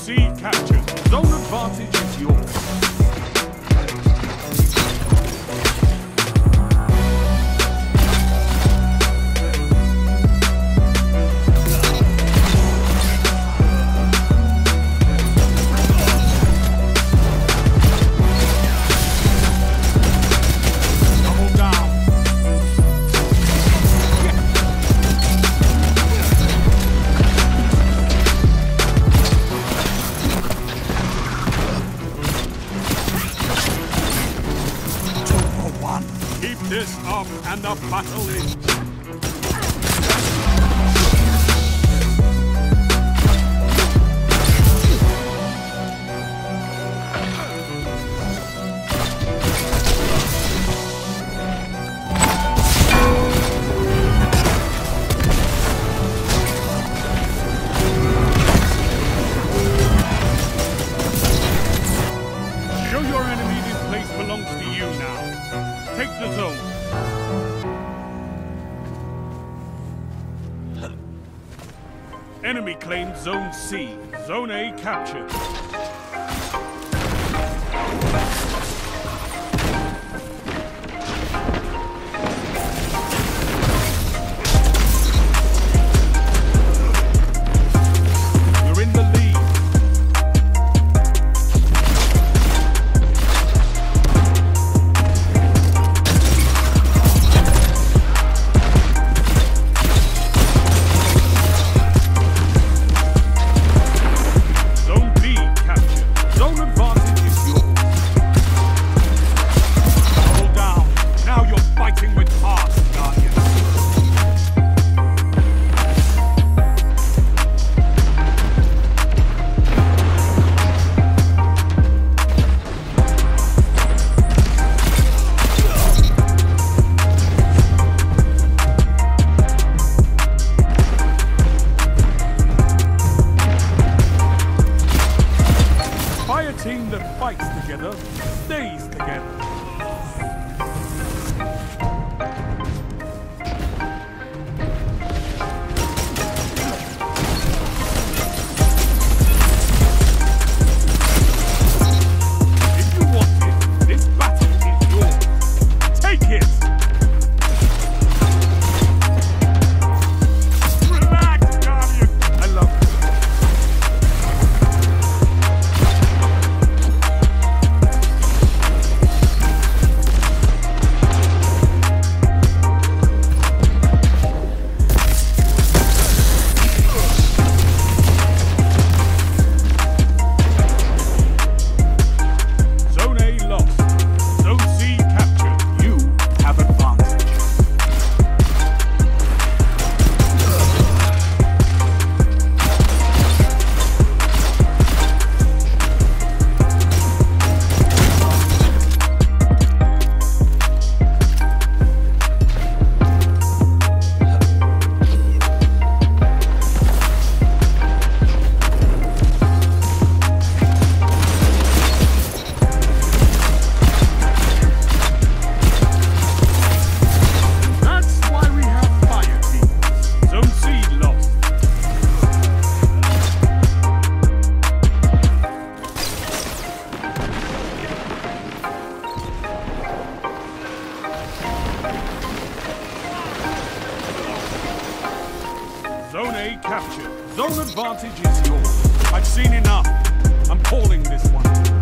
Zone captured. Zone advantage is yours. This up and the battle is. Show your enemy this place belongs to you now. Take the zone. Enemy claimed Zone C. Zone A captured. a team that fights together stays together. captured. Zone advantage is yours. I've seen enough. I'm calling this one.